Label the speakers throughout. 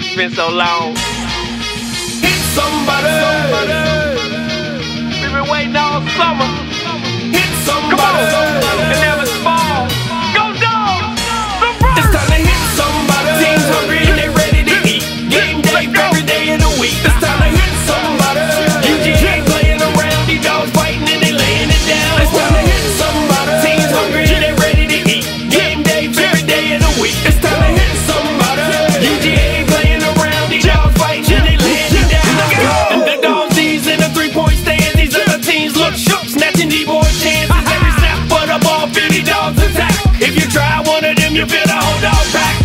Speaker 1: it's been so long.
Speaker 2: Hit somebody. somebody.
Speaker 1: We've been waiting all summer.
Speaker 2: back.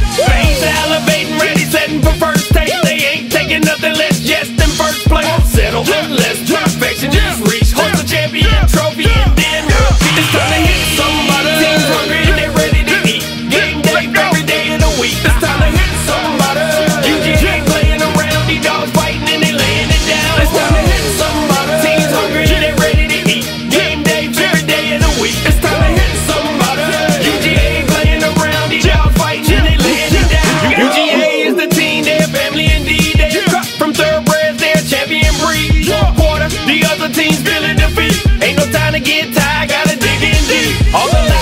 Speaker 2: All the